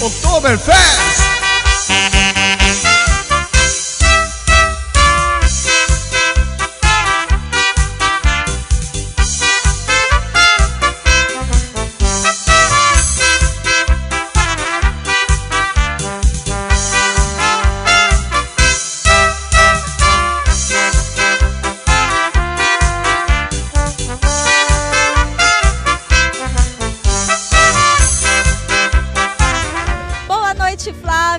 Oktoberfest.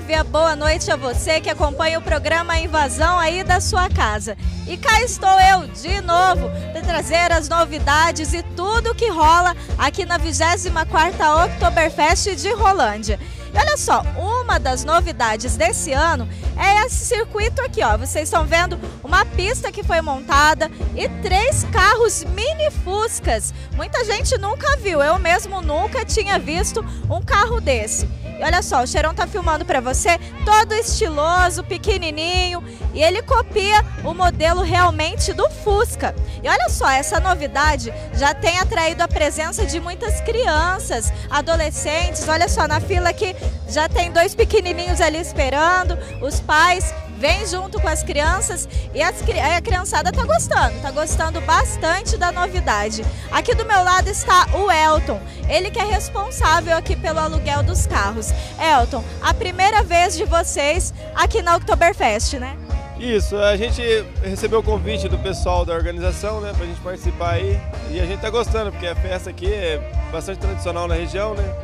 Flávia. Boa noite a você que acompanha o programa Invasão aí da sua casa. E cá estou eu de novo para trazer as novidades e tudo que rola aqui na 24ª Oktoberfest de Rolândia. E olha só, uma das novidades desse ano é esse circuito aqui, ó. Vocês estão vendo uma pista que foi montada e três carros mini Fuscas. Muita gente nunca viu, eu mesmo nunca tinha visto um carro desse. E olha só, o Cheirão tá filmando para você, todo estiloso, pequenininho, e ele copia o modelo realmente do Fusca. E olha só, essa novidade já tem atraído a presença de muitas crianças, adolescentes. Olha só, na fila aqui já tem dois pequenininhos ali esperando, os pais vêm junto com as crianças e as, cri- a criançada tá gostando, tá gostando bastante da novidade. Aqui do meu lado está o Elton, ele que é responsável aqui pelo aluguel dos carros. Elton, a primeira vez de vocês aqui na Oktoberfest, né? Isso, a gente recebeu o convite do pessoal da organização, né, pra gente participar aí. E a gente tá gostando, porque a festa aqui é bastante tradicional na região, né?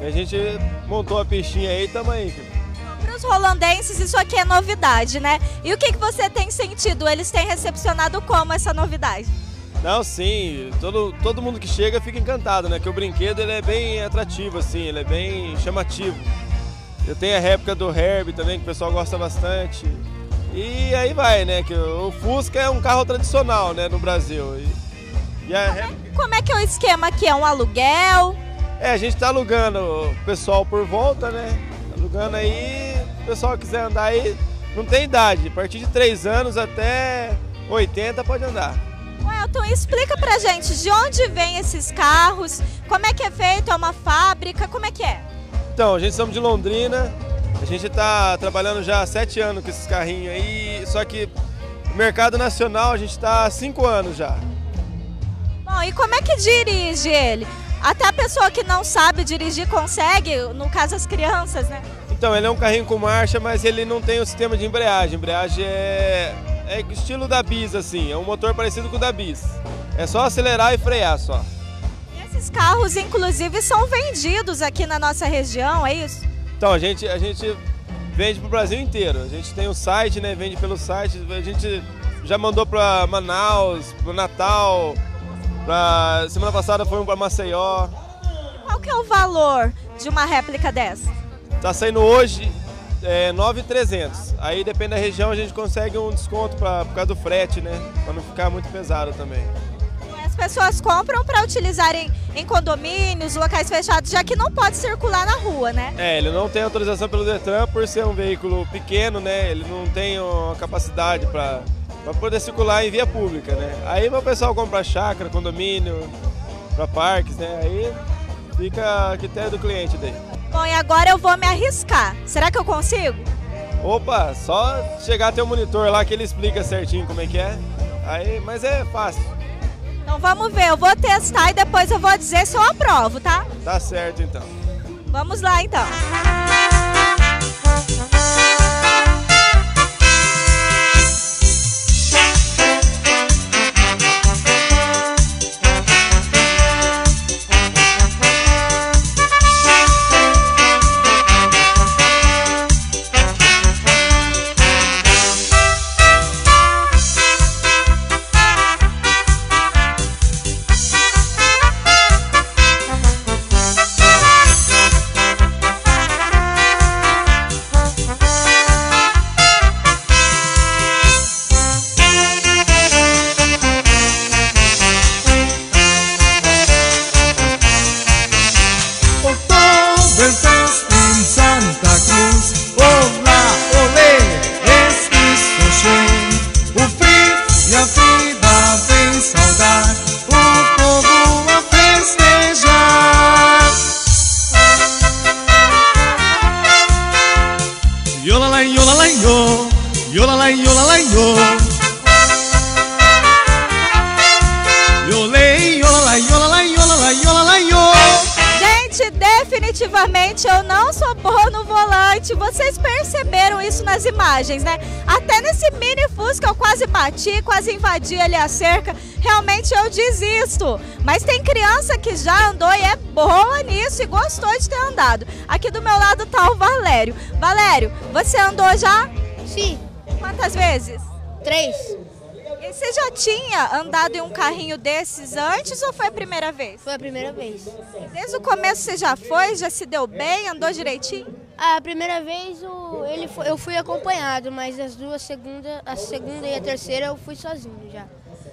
E a gente montou a pistinha aí e tamo aí. Para os rolandenses, isso aqui é novidade, né? E o que, que você tem sentido? Eles têm recepcionado como essa novidade? Não, sim, todo, todo mundo que chega fica encantado, né? Que o brinquedo ele é bem atrativo, assim, ele é bem chamativo. Eu tenho a réplica do Herb também, que o pessoal gosta bastante. E aí vai, né? Que o Fusca é um carro tradicional, né, no Brasil. E, e a réplica... Como é que é o esquema aqui? É um aluguel? É, a gente tá alugando o pessoal por volta, né? Alugando aí, pessoal quiser andar aí, não tem idade. A partir de 3 anos até 80 pode andar. Elton, explica pra gente de onde vêm esses carros, como é que é feito, é uma fábrica, como é que é? Então, a gente somos de Londrina, a gente tá trabalhando já há 7 anos com esses carrinhos aí, só que no mercado nacional a gente tá há 5 anos já. Bom, e como é que dirige ele? Até a pessoa que não sabe dirigir consegue, no caso as crianças, né? Então, ele é um carrinho com marcha, mas ele não tem o sistema de embreagem. Embreagem é, é estilo da Bis, assim, é um motor parecido com o da Bis. É só acelerar e frear só. E esses carros, inclusive, são vendidos aqui na nossa região, é isso? Então, a gente, a gente vende pro Brasil inteiro. A gente tem o site, né? Vende pelo site. A gente já mandou para Manaus, pro Natal. Pra... Semana passada foi um para Maceió. Qual que é o valor de uma réplica dessa? Tá saindo hoje é, 9,300. Aí depende da região, a gente consegue um desconto pra, por causa do frete, né? Pra não ficar muito pesado também. As pessoas compram para utilizarem em condomínios, locais fechados, já que não pode circular na rua, né? É, ele não tem autorização pelo Detran por ser um veículo pequeno, né? Ele não tem uma capacidade para poder circular em via pública, né? Aí o pessoal compra chácara, condomínio, para parques, né? Aí fica a critério do cliente daí. Bom, e agora eu vou me arriscar. Será que eu consigo? Opa, só chegar até o monitor lá que ele explica certinho como é que é. Aí, mas é fácil. Então vamos ver, eu vou testar e depois eu vou dizer se eu aprovo, tá? Tá certo então. Vamos lá então. Particularmente, eu não sou boa no volante. Vocês perceberam isso nas imagens, né? Até nesse mini Fusca eu quase bati, quase invadi ali a cerca. Realmente eu desisto. Mas tem criança que já andou e é boa nisso e gostou de ter andado. Aqui do meu lado tá o Valério. Valério, você andou já? Sim. Quantas vezes? Três. E você já tinha andado em um carrinho desses antes ou foi a primeira vez? Foi a primeira vez. Desde o começo você já foi, já se deu bem, andou direitinho? A primeira vez o, ele foi, eu fui acompanhado, mas as duas segunda, a segunda e a terceira eu fui sozinho já.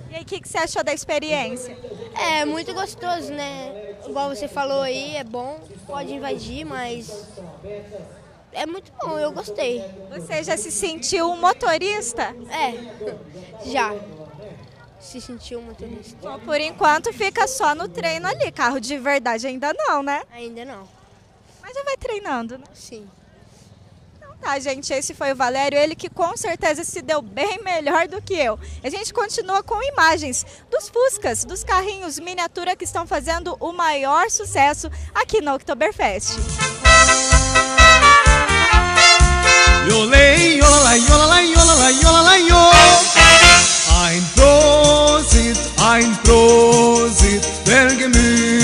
E aí, o que, que você achou da experiência? É muito gostoso, né? Igual você falou aí, é bom, pode invadir, mas é muito bom, eu gostei. Você já se sentiu um motorista? É, já. Se sentiu um motorista. Bom, por enquanto fica só no treino ali. Carro de verdade ainda não, né? Ainda não. Mas já vai treinando, né? Sim. Então tá, gente, esse foi o Valério, ele que com certeza se deu bem melhor do que eu. A gente continua com imagens dos Fuscas, dos carrinhos miniatura que estão fazendo o maior sucesso aqui no Oktoberfest. Ein Prosit, ein Prosit, der Gemüse.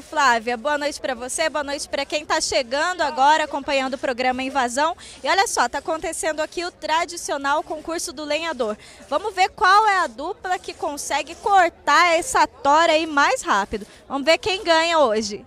Flávia. Boa noite para você, boa noite para quem está chegando agora, acompanhando o programa Invasão. E olha só, está acontecendo aqui o tradicional concurso do lenhador. Vamos ver qual é a dupla que consegue cortar essa tora aí mais rápido. Vamos ver quem ganha hoje.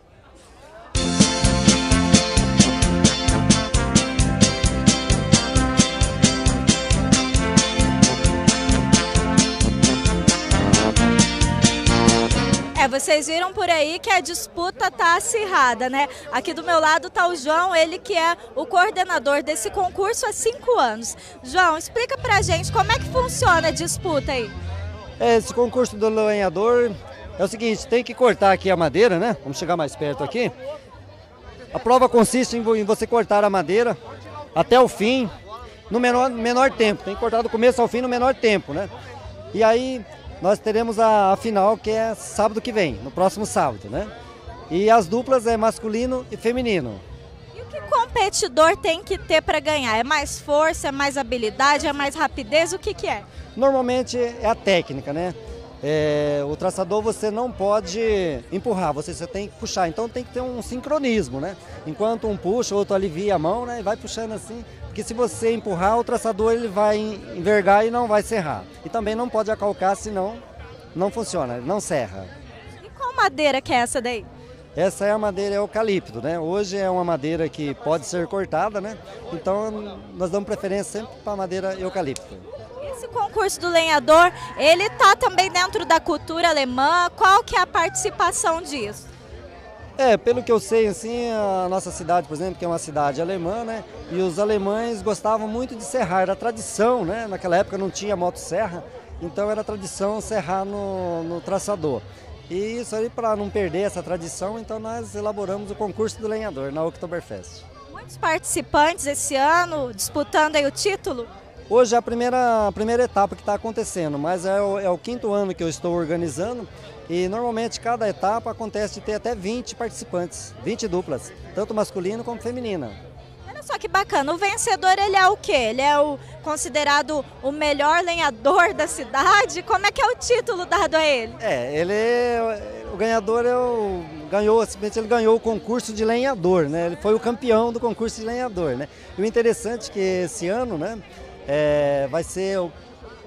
É, vocês viram por aí que a disputa tá acirrada, né? Aqui do meu lado tá o João, ele que é o coordenador desse concurso há cinco anos. João, explica pra gente como é que funciona a disputa aí. Esse concurso do lenhador é o seguinte, tem que cortar aqui a madeira, né? Vamos chegar mais perto aqui. A prova consiste em você cortar a madeira até o fim, no menor, menor tempo. Tem que cortar do começo ao fim no menor tempo, né? E aí nós teremos a, a final que é sábado que vem, no próximo sábado, né? E as duplas é masculino e feminino. E o que competidor tem que ter para ganhar? É mais força, é mais habilidade, é mais rapidez? O que, que é? Normalmente é a técnica, né? É, o traçador você não pode empurrar, você só tem que puxar. Então tem que ter um sincronismo, né? Enquanto um puxa, o outro alivia a mão, né? E vai puxando assim. Porque se você empurrar, o traçador ele vai envergar e não vai serrar. E também não pode acalcar, senão não funciona, não serra. E qual madeira que é essa daí? Essa é a madeira eucalipto, né? Hoje é uma madeira que pode ser cortada, né? Então nós damos preferência sempre para a madeira eucalipto. Esse concurso do lenhador, ele tá também dentro da cultura alemã. Qual que é a participação disso? É, pelo que eu sei, assim, a nossa cidade, por exemplo, que é uma cidade alemã, né? E os alemães gostavam muito de serrar, era tradição, né? Naquela época não tinha motosserra, então era tradição serrar no, no traçador. E isso aí, para não perder essa tradição, então nós elaboramos o concurso do lenhador na Oktoberfest. Muitos participantes esse ano disputando aí o título. Hoje é a primeira, a primeira etapa que está acontecendo, mas é o, é o quinto ano que eu estou organizando e normalmente cada etapa acontece de ter até 20 participantes, 20 duplas, tanto masculino como feminina. Olha só que bacana. O vencedor, ele é o quê? Ele é o considerado o melhor lenhador da cidade? Como é que é o título dado a ele? É, ele é- o ganhador é o ganhou, simplesmente ele ganhou o concurso de lenhador, né? Ele foi o campeão do concurso de lenhador, né? E o interessante é que esse ano, né, é, vai ser o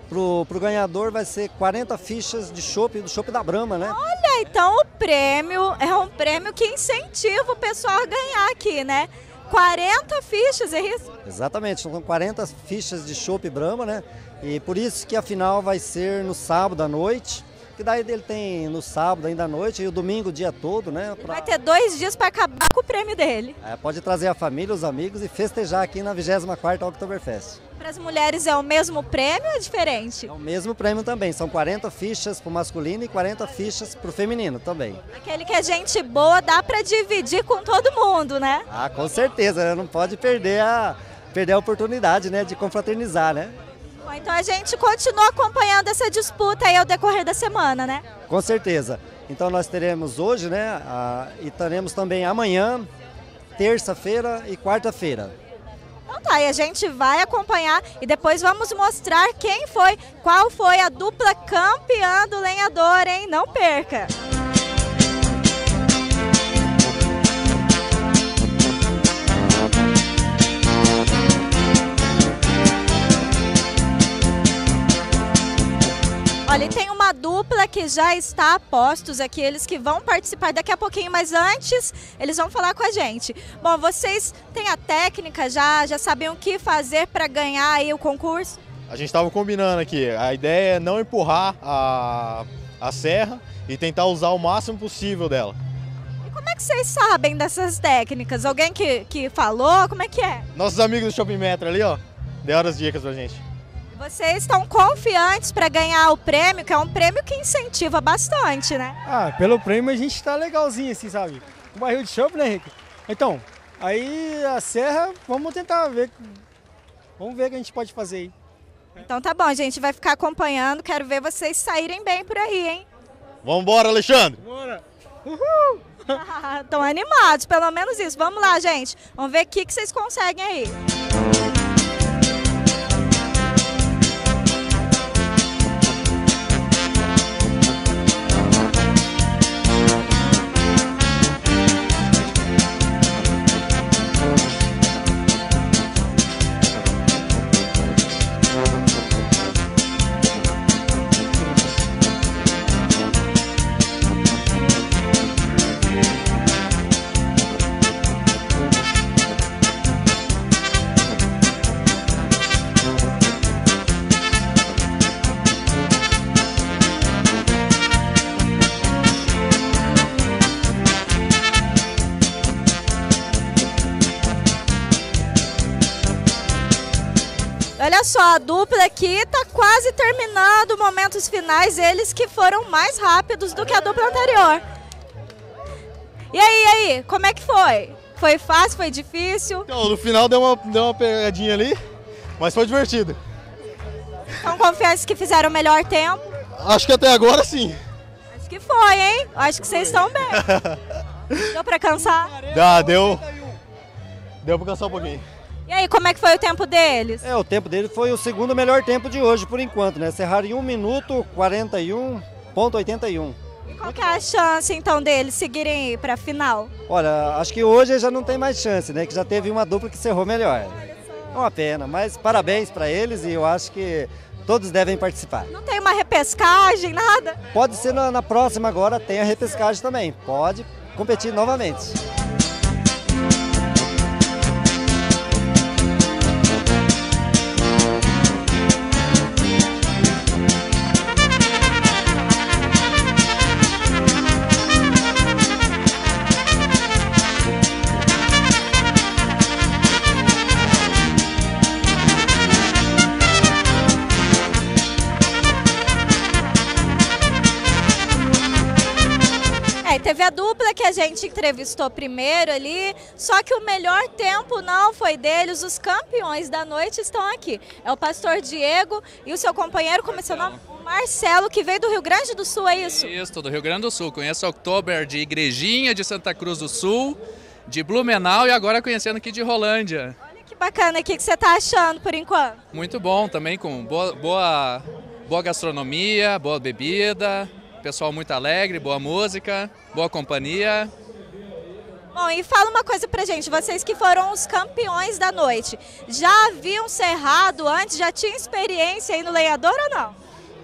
pro, pro ganhador vai ser 40 fichas de chopp do chopp da Brahma, né? Olha, então o prêmio é um prêmio que incentiva o pessoal a ganhar aqui, né? 40 fichas, é isso? Exatamente, são 40 fichas de chopp Brahma, né? E por isso que a final vai ser no sábado à noite, Que daí ele tem no sábado ainda à noite e o domingo o dia todo, né? pra- Vai ter dois dias para acabar com o prêmio dele. É, pode trazer a família, os amigos e festejar aqui na 24ª Oktoberfest. Para as mulheres é o mesmo prêmio ou é diferente? É o mesmo prêmio também, são 40 fichas para o masculino e 40 fichas para o feminino também. Aquele que é gente boa dá para dividir com todo mundo, né? Ah, com certeza, né? não pode perder a, perder a oportunidade né, de confraternizar, né? Então a gente continua acompanhando essa disputa aí ao decorrer da semana, né? Com certeza. Então nós teremos hoje, né? a- e teremos também amanhã, terça-feira e quarta-feira. Então tá, e a gente vai acompanhar e depois vamos mostrar quem foi, qual foi a dupla campeã do lenhador, hein? Não perca! Olha, e tem uma dupla que já está a postos aqui, eles que vão participar daqui a pouquinho, mas antes eles vão falar com a gente. Bom, vocês têm a técnica já, já sabem o que fazer para ganhar aí o concurso? A gente estava combinando aqui. A ideia é não empurrar a, a serra e tentar usar o máximo possível dela. E como é que vocês sabem dessas técnicas? Alguém que, que falou? Como é que é? Nossos amigos do Shopping Metro ali, ó, deram as dicas pra gente. Vocês estão confiantes para ganhar o prêmio, que é um prêmio que incentiva bastante, né? Ah, pelo prêmio a gente tá legalzinho assim, sabe? Um barril de chopp, né, Henrique? Então, aí a serra, vamos tentar ver. Vamos ver o que a gente pode fazer aí. Então tá bom, a gente vai ficar acompanhando. Quero ver vocês saírem bem por aí, hein? Vambora, Alexandre! Bora! Estão animados, pelo menos isso. Vamos lá, gente. Vamos ver o que, que vocês conseguem aí. Só, a dupla aqui tá quase terminando momentos finais, eles que foram mais rápidos do que a dupla anterior. E aí, aí, como é que foi? Foi fácil, foi difícil? Então, no final deu uma, deu uma pegadinha ali, mas foi divertido. Estão confiantes que fizeram o melhor tempo? Acho que até agora sim. Acho que foi, hein? Acho que vocês estão bem. Deu pra cansar? Dá, deu. Deu pra cansar um pouquinho. E aí, como é que foi o tempo deles? É, o tempo dele foi o segundo melhor tempo de hoje, por enquanto, né? Cerraram em 1 minuto 41,81. E qual que é a chance, então, deles seguirem pra final? Olha, acho que hoje já não tem mais chance, né? Que já teve uma dupla que cerrou melhor. É uma pena, mas parabéns para eles e eu acho que todos devem participar. Não tem uma repescagem, nada? Pode ser na, na próxima agora, tem a repescagem também. Pode competir novamente. Teve a dupla que a gente entrevistou primeiro ali, só que o melhor tempo não foi deles, os campeões da noite estão aqui. É o pastor Diego e o seu companheiro, como é seu nome? O Marcelo, que veio do Rio Grande do Sul, é isso? Isso, do Rio Grande do Sul. Conheço o Oktober de Igrejinha, de Santa Cruz do Sul, de Blumenau e agora conhecendo aqui de Rolândia. Olha que bacana aqui que você tá achando por enquanto. Muito bom também, com boa, boa, boa gastronomia, boa bebida, pessoal muito alegre, boa música, boa companhia. Bom, e fala uma coisa pra gente, vocês que foram os campeões da noite, já haviam cerrado antes, já tinham experiência aí no lenhador ou não?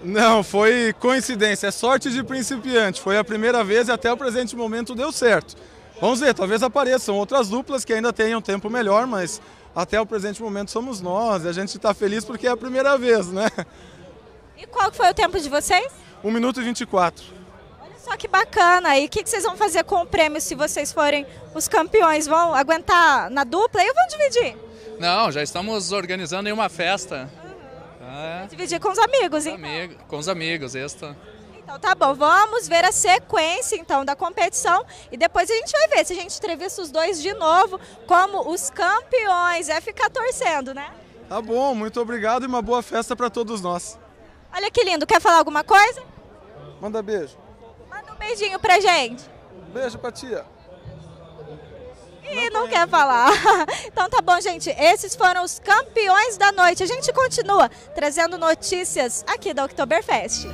Não, foi coincidência, é sorte de principiante. Foi a primeira vez e até o presente momento deu certo. Vamos ver, talvez apareçam outras duplas que ainda tenham tempo melhor, mas até o presente momento somos nós e a gente está feliz porque é a primeira vez, né? E qual foi o tempo de vocês? 1 minuto e 24. Olha só que bacana. E o que, que vocês vão fazer com o prêmio se vocês forem os campeões? Vão aguentar na dupla ou vão dividir? Não, já estamos organizando aí uma festa. É, Dividir com os amigos, hein? amigo, com os amigos, esta. Então tá bom, vamos ver a sequência então da competição e depois a gente vai ver se a gente entrevista os dois de novo como os campeões. É ficar torcendo, né? Tá bom, muito obrigado e uma boa festa para todos nós. Olha que lindo, quer falar alguma coisa? Manda beijo. Manda um beijinho pra gente. Beijo pra tia. E não quer falar. Então tá bom, gente. Esses foram os campeões da noite. A gente continua trazendo notícias aqui da Oktoberfest.